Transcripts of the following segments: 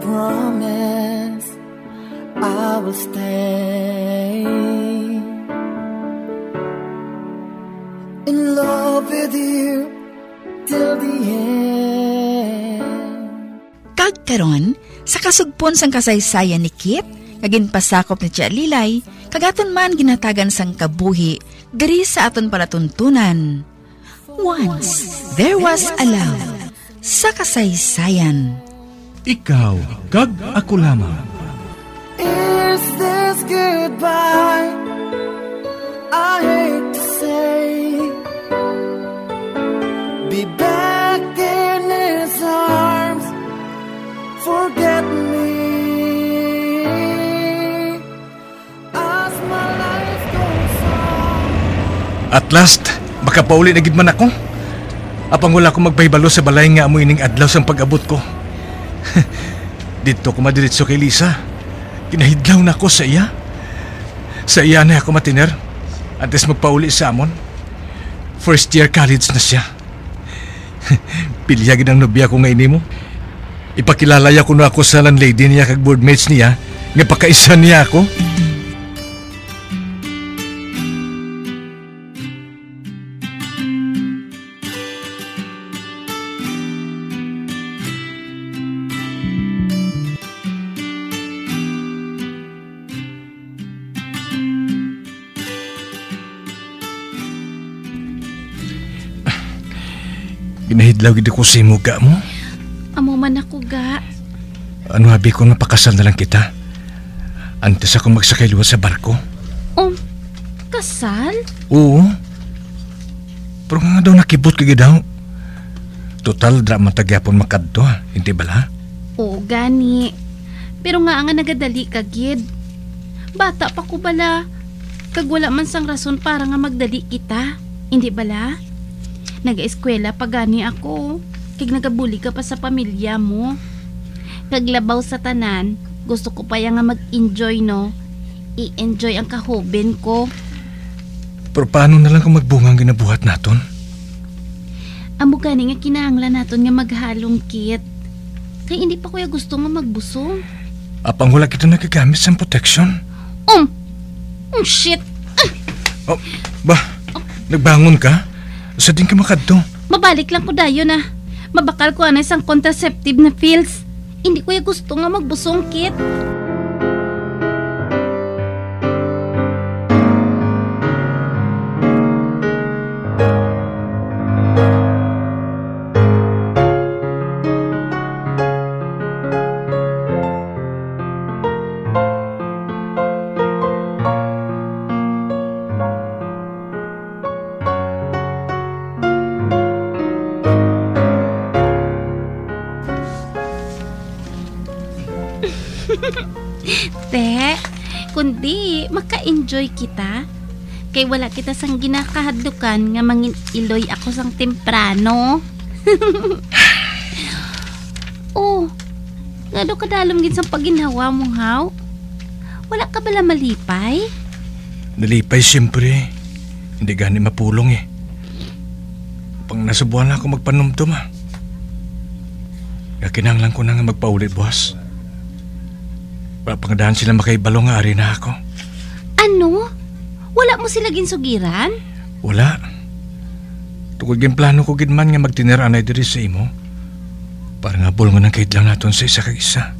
Promise I will stay in love with you till the end. Kagkaron, sa kasugpon sang kasaysayan ni Kit, kagin pasakop ni Tia Lilay, kagaton man ginatagan sang kabuhi, diri sa aton palatuntunan. Once, there was a love. Sa kasaysayan. Ikaw, kag ako lamang. Is this goodbye? I hate to say. Be back in his arms. Forget me. As my life goes on. At last, makapauli na gid man ako. Apang wala ko magpahibalo sa balay nga amoy ning adlaw sang pag-abot ko. Dito ko madiretso kay Lisa. Kinahidlaw na ako sa iya. Sa iya na ako matiner. Antes magpauli sa amon. First year college na siya. Pilya gid ang nobya ko nga ini mo. Ipakilalaya ko na ako sa landlady niya kag boardmates niya nga pakaisa niya ako. Ginahidlaw gid ko sa imuga mo. Amo man ako ga. Ano habi ko napakasal na lang kita? Antes ako magsakay luwas sa barko. Um, kasal? Oo. Pero nga daw nakibot ka daw. Total drama tagyapon makadto, ha? hindi bala? Oo, gani. Pero nga nga nagadali ka, gid. Bata pa ko bala. Kag wala man sang rason para nga magdali kita. Hindi bala? Nag-eskwela pa gani ako. Kag nagabuli ka pa sa pamilya mo. Kaglabaw sa tanan, gusto ko pa ya nga mag-enjoy no. i-enjoy ang kahuben ko. Pero paano na lang kung magbunga ang ginabuhat naton? Amo gani nga kinahanglan naton nga maghalong kit. Kay hindi pa kuya gusto nga magbusong. Apang wala kita nagagamit sa protection. Um! Oh shit! Oh, ba? Nagbangon ka? Sa din ka makadto? Mabalik lang ko dayo na. Mabakal ko ana isang contraceptive na pills. Hindi kuya gusto nga magbusong kit. Te, kundi maka-enjoy kita. Kay wala kita sang ginakahadlukan nga mangin iloy ako sang temprano. oh, nga do kadalom gid sang paginhawa mo haw. Wala ka bala malipay? Nalipay siyempre. Hindi gani mapulong eh. Pang nasubuhan na ako magpanumtum ah. Kakinanglan ko na nga magpaulit, boss. Para pangadahan sila makaibalo nga ari na ako. Ano? Wala mo sila ginsugiran? Wala. Tungkol gin plano ko gid man nga magtinira anay diri sa imo. Para nga bulngon ang kahit lang naton sa isa kag isa.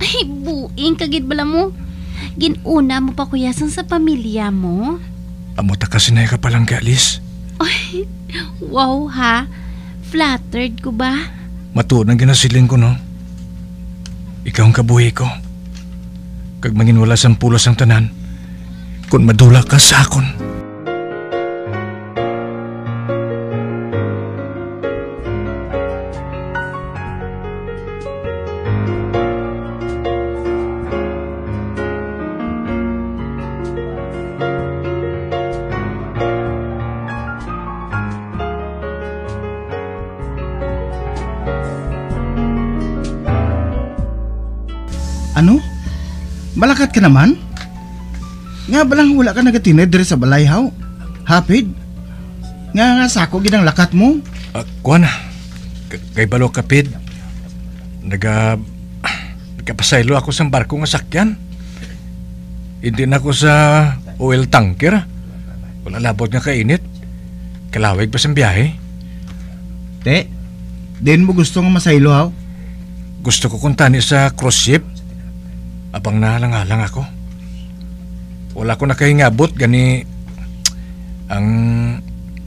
Ay, buing kagid bala mo. Ginuna mo pa kuyasan sa pamilya mo. Amuta kasi na ka palang galis. Ay, wow ha. Flattered ko ba? Matuod ang ginasiling ko no. Ikaw ang kabuhi ko. Kag mangin wala sang pulos ang tanan. Kung madula ka sa akon. Malakat ka naman? Nga balang wala ka nagatinid diri sa balay haw? Hapid? Nga nga sako gid ang lakat mo? Uh, kuha na. K- kay balo kapid. Naga... Nagkapasaylo ako sa barko nga sakyan. Hindi na ako sa oil tanker. Wala labot nga kainit. Kalawig pa sa biyahe. Te, din mo gusto nga masaylo haw? Gusto ko kuntani sa cruise ship. Abang nahalang-halang ako. Wala ko nakahingabot gani ang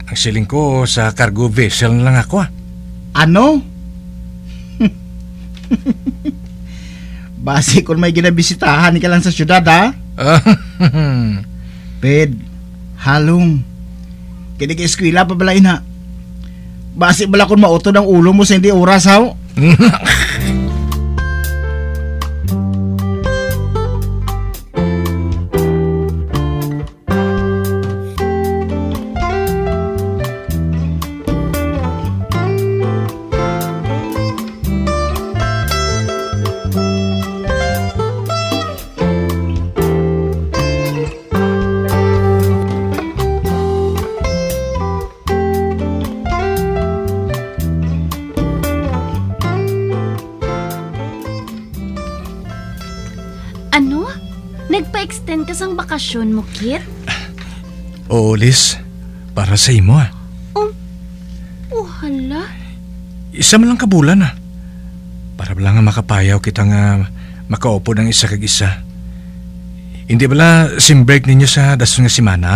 ang siling ko sa cargo vessel lang ako ah. Ano? Basi kung may ginabisitahan ka lang sa syudad ha? Ped, halong. Kini ka eskwela pa balain ha? Basi bala kung mautod ang ulo mo sa hindi oras haw? Nagpa-extend ka sang bakasyon mo, Kit? Oo, Liz. Para sa imo ah. Oh, hala. Isa man lang kabulan ah. Para lang nga makapayaw kita nga makaupo ng isa kag isa. Hindi bala simbreak ninyo sa dason nga simana?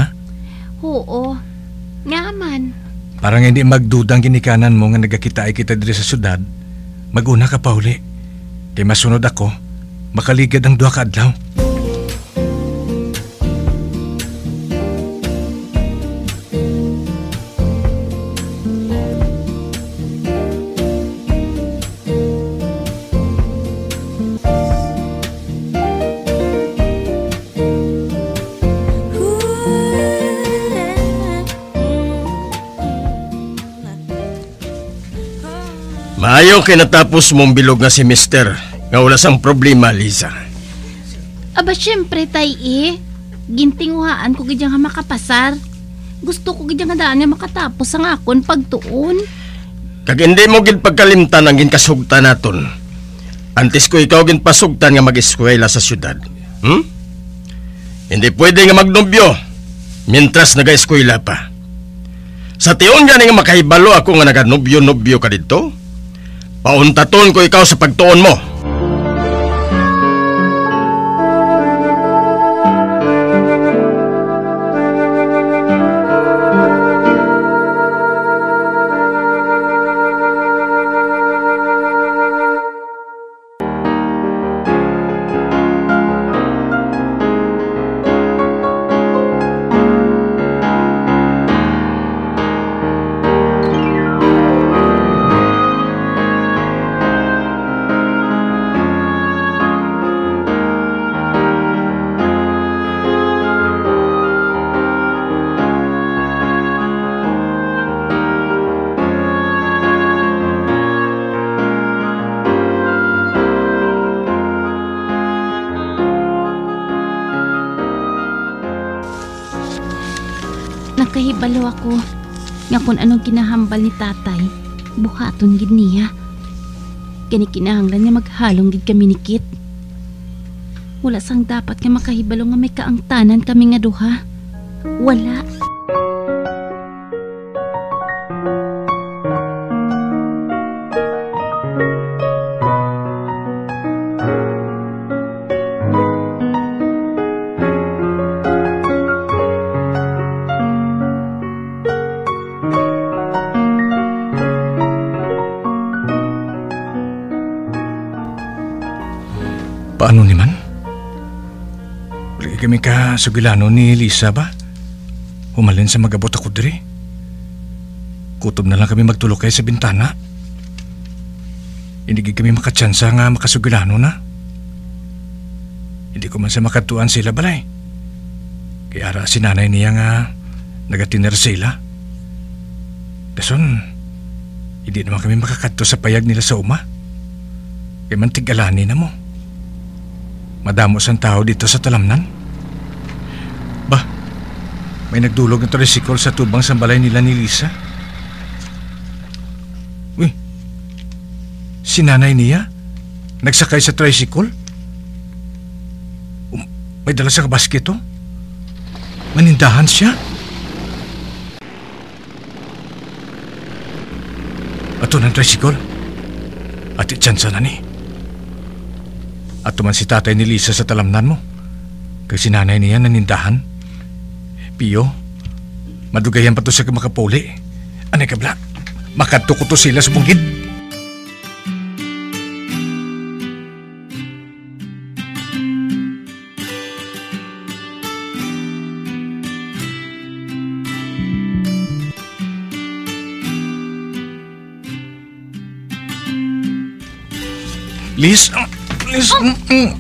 Oo. Nga man. Para nga hindi magdudang ginikanan mo nga nagakita kita diri sa syudad, maguna ka pa uli. Kay masunod ako, makaligad ang duha ka adlaw. Maayo kay natapos mong bilog nga si Mister. Nga wala sang problema, Liza. Aba, syempre, tay eh. gintinguhaan ko gidya nga makapasar. Gusto ko gidya nga daan nga makatapos ang akon pagtuon. Kag hindi mo gid pagkalimtan ang ginkasugtan naton. Antes ko ikaw gin pasugtan nga mag-eskwela sa syudad. Hmm? Hindi pwede nga magnobyo mientras naga-eskwela pa. Sa tiyon nga nga makahibalo ako nga naganobyo-nobyo ka dito, pauntaton ko ikaw sa pagtuon mo. Nakahibalo ako nga kung anong kinahambal ni tatay. Buhaton gid niya. Kani kinahanglan niya maghalong gid kami ni Kit. Wala sang dapat nga makahibalo nga may kaangtanan kami nga duha. Wala. Paano ka sugilano ni Lisa ba? Humalin sa magabot ako diri. Kutob na lang kami magtulog kay sa bintana. Hindi kami makatsansa nga makasugilano na. Hindi ko man sa makatuan sila balay. Kaya ara si nanay niya nga nagatiner sila. Dason, hindi naman kami makakadto sa payag nila sa uma. Kaya man tigalani na mo. Madamos ang tao dito sa talamnan. May nagdulog ng tricycle sa tubang sambalay nila ni Lisa. Uy, si nanay niya? Nagsakay sa tricycle? Um, may dala sa basket oh. Manindahan siya? Ato ng tricycle. At itsansa na ni. At tuman si tatay ni Lisa sa talamnan mo. Kay si nanay niya nanindahan. Pio, madugayan pa to sa makapuli. Anay ka bla? Makadto ko to sila sa bungid. Liz, ah, Liz, mm,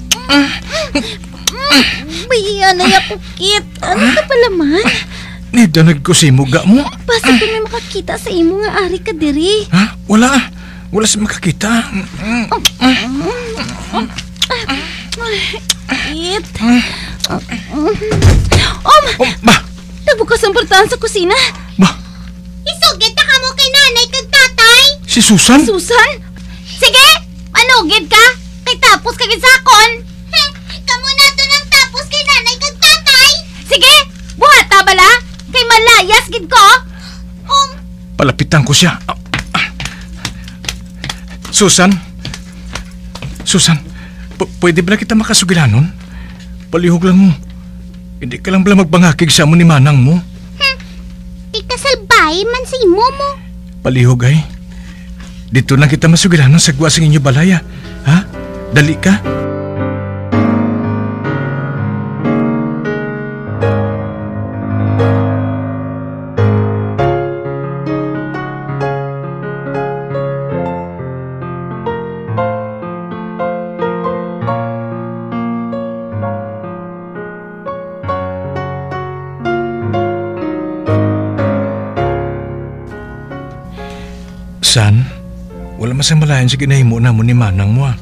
mm, Bayan na ako, Kit. Ano ka pala man? nidanag ko si muga mo. Basta kung may makakita sa imo nga ari ka diri. Ha? Wala. Wala sa makakita. Mm, Kit. Om! Oh, ba? Nagbukas ang portahan sa kusina. Ba? Isugit na ka mo kay nanay kag tatay. Si Susan? Susan? Sige! Manugid ka? Kay tapos ka gid Malayas gid ko. Um, Palapitan ko siya. Susan? Susan, pwede ba kita makasugilanon? Palihog lang mo. Hindi ka lang bala magbangakig sa amo ni manang mo. ikasalbay man sa imo mo. Palihog ay. Dito na kita masugilanon sa gwa sa inyo balaya. Ha? Dali ka. Wala masamalayan sa ginahimo na mo ni manang mo ah.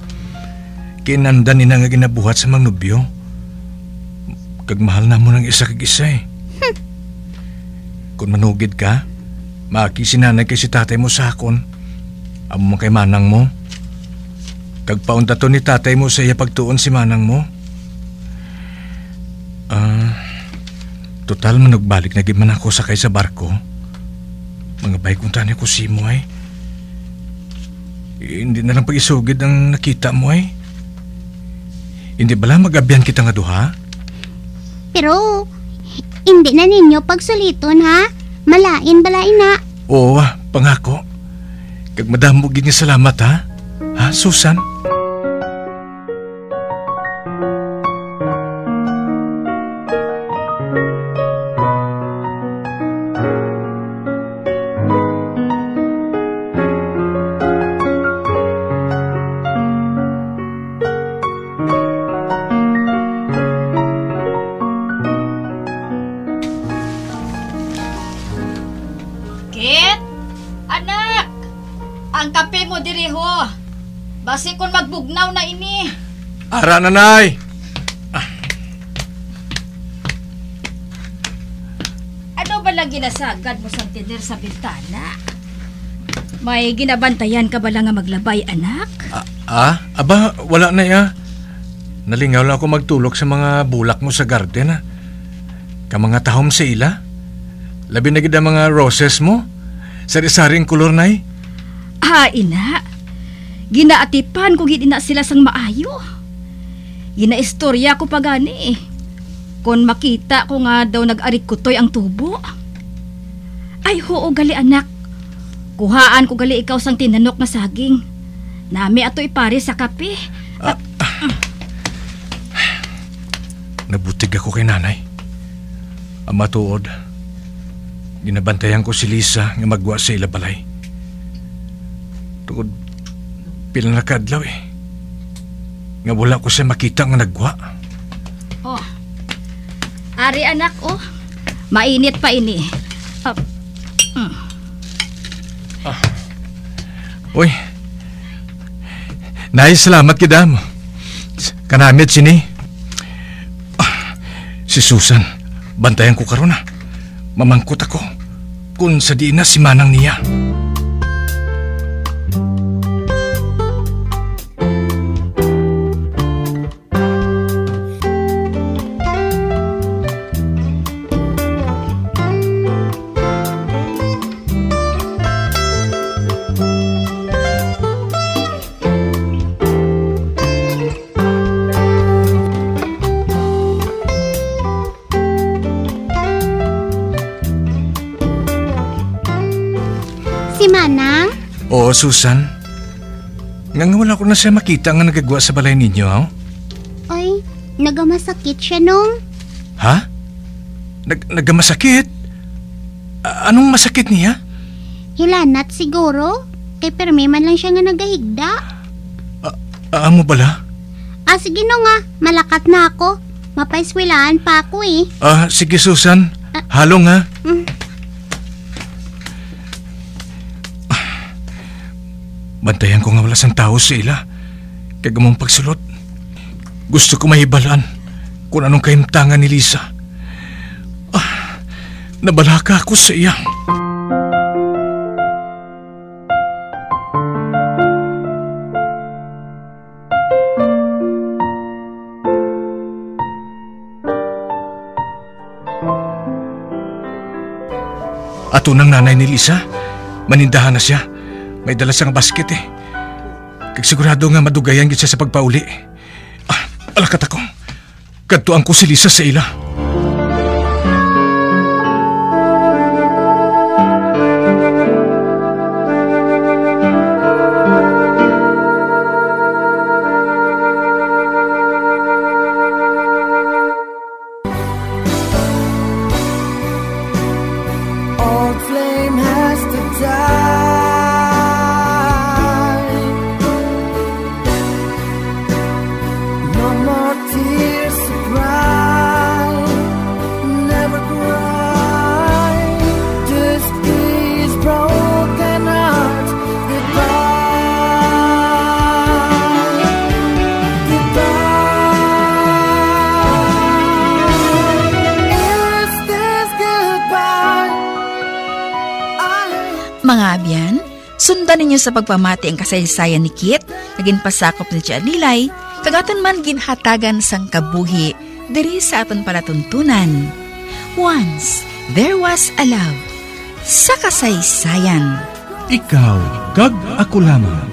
Kinanda ni na nga ginabuhat sa mga nubyo. Kag mahal na mo ng isa kag isa eh. Kung manugid ka, maaki si nanay kay si tatay mo sa akon. Amo man kay manang mo. Kag paunta to ni tatay mo sa iya pagtuon si manang mo. Ah, total manugbalik na gid man ako sakay sa barko. Mga bay kung tani ko si mo ay. Eh, hindi na lang pag-isugid ang nakita mo ay. Hindi bala mag-abyan kita nga duha? Pero, hindi na ninyo pagsuliton ha? Malain balain na. Oo, ah, pangako. Kag madamo gid nga salamat ha. Ha, Susan? Nanay! Ano ba lang ginasagad mo sa tinder sa bintana? May ginabantayan ka ba lang nga maglabay, anak? Ah, ah? Aba, wala na ya. Nalingaw lang ako magtulog sa mga bulak mo sa garden ah. Ka mga tahom sa ila. Labi na gid ang mga roses mo. Sari-saring kulor nay. Ah, ina. Ginaatipan ko gid ina sila sang maayo. Ginaistorya ko pa gani eh. Kung makita ko nga daw nag-arik kutoy ang tubo. Ay, hoo gali anak. Kuhaan ko gali ikaw sang tinanok na saging. Nami ato ipare sa kape. Nabutig ako kay nanay. Ang matuod. Ginabantayan ko si Lisa nga magwa sa ila balay. Tungod pila na kadlaw eh. Nga wala ko siya makita nga nagwa. Oh. Ari anak, oh. Mainit pa ini. Ah, Uy. Nay, salamat kidam. Kanamit sini. Ah, si Susan, bantayan ko karon na. Mamangkot ako. Kung sa di na si manang niya. Oo, Susan. Nga nga wala ko na siya makita nga nagagwa sa balay ninyo, ha? Ay, nagamasakit siya nung. Ha? Nag nagamasakit? A- anong masakit niya? Hilanat siguro. Kay permi man lang siya nga nagahigda. Aamo bala? Ah, sige no nga. Malakat na ako. Mapaiswilaan pa ako eh. Ah, sige Susan. Halong ha. Mm. Bantayan ko nga wala sang tao sa ila. Kaya gamang pagsulot. Gusto ko mahibalaan kung anong kaimtangan ni Lisa. Ah, nabalaka ako sa iya. Ato ng nanay ni Lisa, manindahan na siya. May dala siyang basket eh. Kag sigurado nga madugayan gid siya sa pagpauli. Ah, alakat ako. Kadtuan ko si Lisa sa ila. Sundan ninyo sa pagpamati ang kasaysayan ni Kit, naging pasakop ni Jan Lilay, kagatan man ginhatagan sang kabuhi, diri sa aton palatuntunan. Once, there was a love. Sa kasaysayan. Ikaw, kag ako lamang.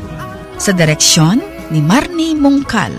Sa direksyon ni Marnie Mongkal.